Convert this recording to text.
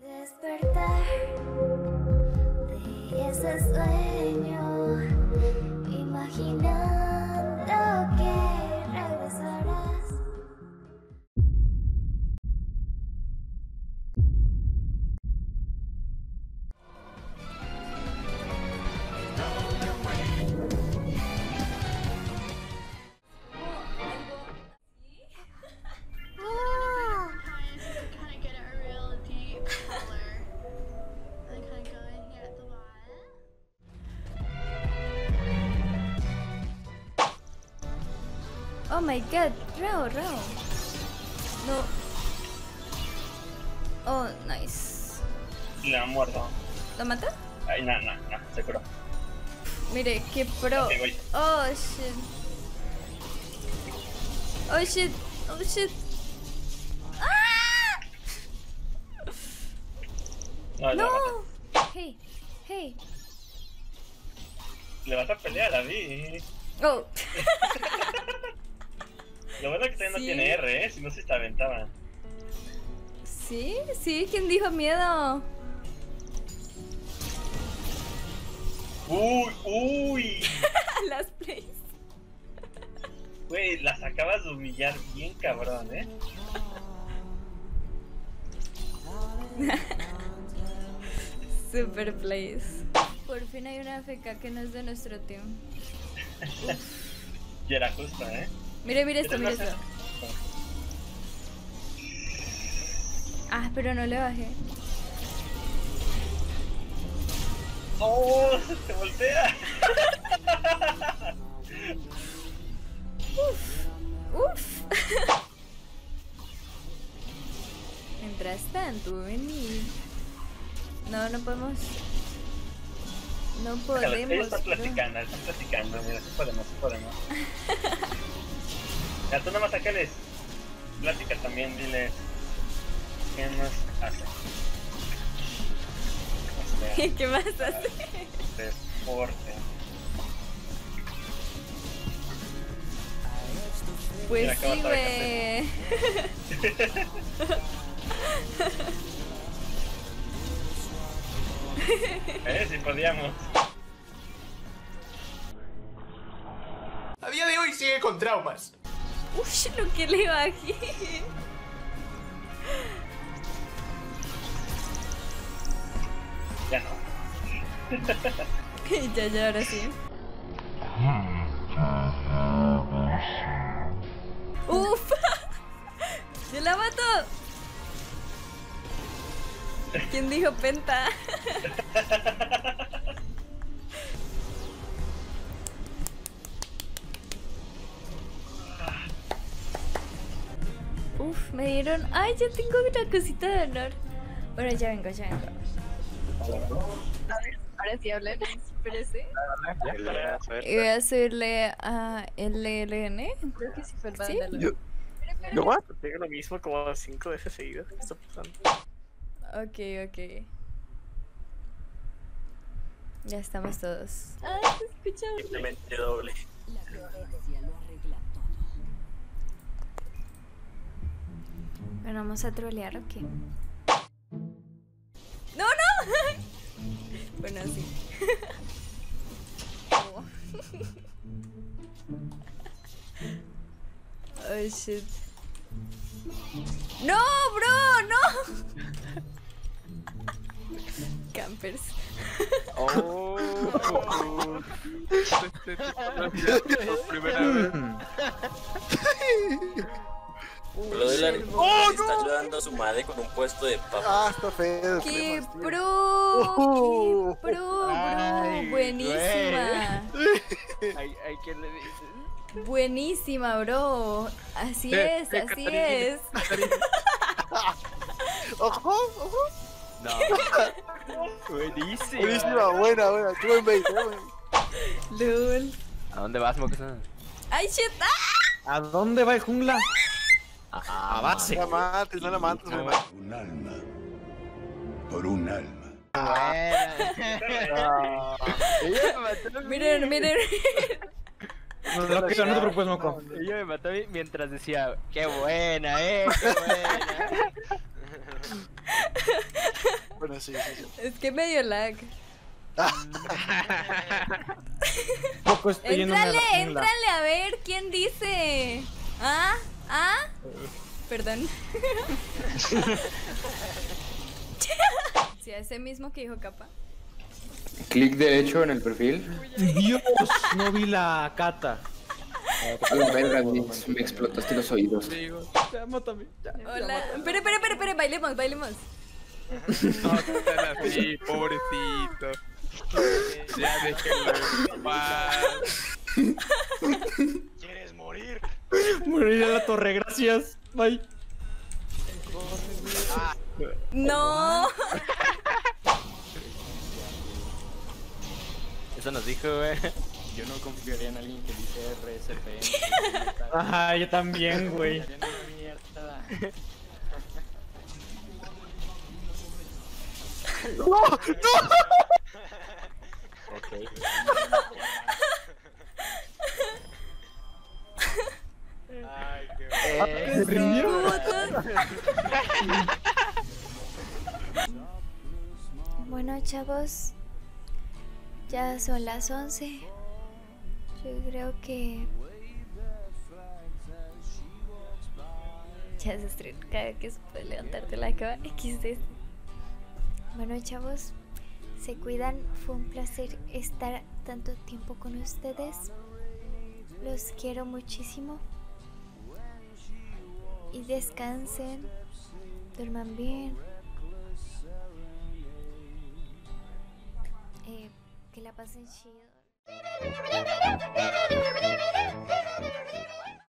Despertar de ese sueño, imaginando Oh my god, Rao, Rao. No. Oh, nice. La muerto. ¿Lo mata? Ay, no, no, no, se curó. Mire, qué pro. Oh shit. Oh shit. Oh shit. ¡Ah! No, No. Hey, hey. Le vas a pelear a mí. Oh. Lo bueno es que todavía no Sí. tiene R, ¿eh? Si no se te aventaba. Sí, sí, ¿quién dijo miedo? Uy, uy. Las plays. Güey, las acabas de humillar bien cabrón, ¿eh? Super plays. Por fin hay una FK que no es de nuestro team. Y era justo, ¿eh? Mire, mire ¿Qué esto, mire esto. Ah, pero no le bajé. ¡Oh! ¡Se te voltea! Uf. Mientras tanto, vení. No, no podemos. No Ellos podemos. están platicando, están platicando. Mira, sí podemos, sí podemos. Ya, tú nomás sácales. Plática también, dile. ¿Qué más hace? Este, ¿Qué más hace? deporte. Pues Mira, sí, güey. ¿Eh? Si podíamos. A día de hoy sigue con traumas. Uy, lo que le bajé. Ya no. ya, ya, ahora sí. ¡Uf! ¡Yo la mato! ¿Quién dijo penta? me dieron. ¡Ay, ya tengo una cosita de honor! Bueno, ya vengo, ya vengo. Ahora sí hablan. Espérese. Y voy a subirle a LLN. Creo que sí fue el ¿Sí? Yo, yo voy a hacer lo mismo como 5 veces seguidas. ¿Qué está pasando? Ok, ok. Ya estamos todos. Ay, se escucha. Simplemente doble. Bueno, vamos a trolear o qué? ¡No, no! bueno, sí. Oh. oh, shit. ¡No, bro! ¡No! Campers. Oh. Este primera vez. Lo de la República está ayudando a su madre con un puesto de papas. Ah, está feo. ¡Qué pro! Oh. ¡Qué pro, bro! Ay, Buenísima. ¿Hay, hay quien le dice? Buenísima, bro. Así Eh, es, eh, así Catarina. es. Ojo, ojo. No. Buenísimo. Buenísima, buena, buena. Tú en bait. Lul. ¿A dónde vas, Mocosa? ¡Ay, shit! ¡Ah! ¿A dónde va el jungla? A base. No la mates, no la mates, güey. Un alma. Por un alma. Ah. Ella me mató a mí. Miren, miren. No, no, no te preocupes, Moco. Ella me mató a mí mientras decía, qué buena, eh, qué buena. Bueno, sí, sí, sí. Es que medio lag. Estoy Entrale, entrale a ver quién dice. ¿Ah? ¿Ah? Perdón. Sí, a ese mismo que dijo capa. Clic derecho en el perfil. Dios, no vi la cata. A la verga, me, explotaste los oídos. Mátame. ya, ya, Hola. mátame. Espera, espera, espera, espera, bailemos, bailemos. No, así, pobrecito. Ya déjenlo en paz. ¿Quieres morir? Morir a la torre, gracias. Bye. No. Eso nos dijo, güey. Yo no confiaría en alguien que dice RSP. Ajá, yo también, güey. ¡No! ¡No! Ok. Bueno, chavos, ya son las 11. Yo creo que Ya se estrena cada vez que se puede levantarte la cama. XD. Bueno, chavos, se cuidan. Fue un placer estar tanto tiempo con ustedes. Los quiero muchísimo. Y descansen. Duerman bien. Eh, que la pasen chido.